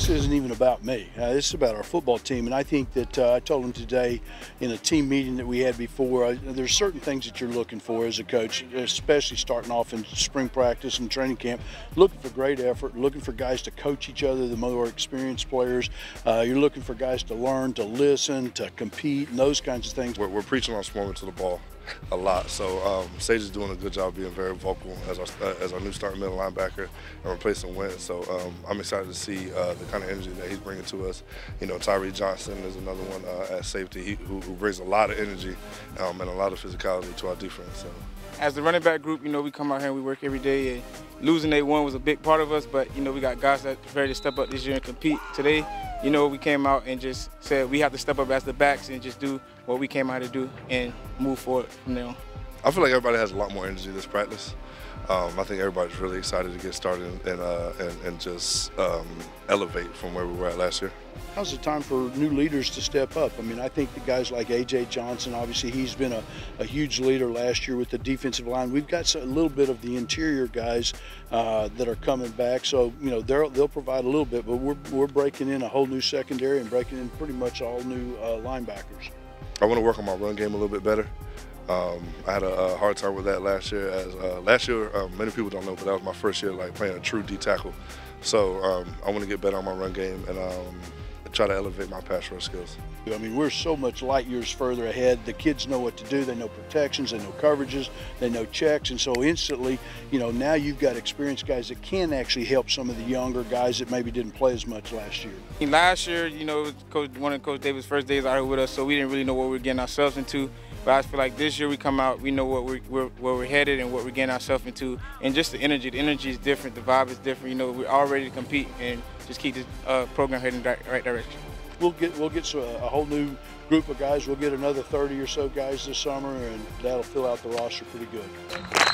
this isn't even about me. Uh, this is about our football team, and I think that uh, I told them today in a team meeting that we had before. Uh, there's certain things that you're looking for as a coach, especially starting off in spring practice and training camp. Looking for great effort, looking for guys to coach each other, the more experienced players. Uh, you're looking for guys to learn, to listen, to compete, and those kinds of things. We're, we're preaching on swarming to the ball a lot. So um, Sage is doing a good job being very vocal as our, uh, as our new starting middle linebacker and replacing Wentz. So um, I'm excited to see uh, the kind of energy that he's bringing to us. You know, Tyree Johnson is another one uh, at safety he, who, who, brings a lot of energy um, and a lot of physicality to our defense. So. As the running back group, you know, we come out here and we work every day. And losing day one was a big part of us, but you know, we got guys that are ready to step up this year and compete today you know, we came out and just said we have to step up as the backs and just do what we came out to do and move forward from there. I feel like everybody has a lot more energy this practice. Um, I think everybody's really excited to get started and, uh, and, and, just um, elevate from where we were at last year. How's the time for new leaders to step up? I mean, I think the guys like A.J. Johnson, obviously he's been a, a huge leader last year with the defensive line. We've got a little bit of the interior guys uh, that are coming back, so, you know, they'll provide a little bit, but we're, we're breaking in a whole new secondary and breaking in pretty much all new uh, linebackers. I want to work on my run game a little bit better. Um, I had a, a, hard time with that last year. As uh, last year, um, many people don't know, but that was my first year like playing a true D tackle. So um, I want to get better on my run game and um, try to elevate my pass rush skills. I mean, we're so much light years further ahead. The kids know what to do. They know protections, they know coverages, they know checks, and so instantly, you know, now you've got experienced guys that can actually help some of the younger guys that maybe didn't play as much last year. Last year, you know, Coach, one of Coach Davis' first days out here with us, so we didn't really know what we were getting ourselves into. But I feel like this year we come out, we know what we're, we're, where we're headed and what we're getting ourselves into, and just the energy. The energy is different, the vibe is different. You know, we're all ready to compete and just keep the uh, program heading in the right direction. We'll get we'll get a, a whole new group of guys. We'll get another 30 or so guys this summer, and that'll fill out the roster pretty good.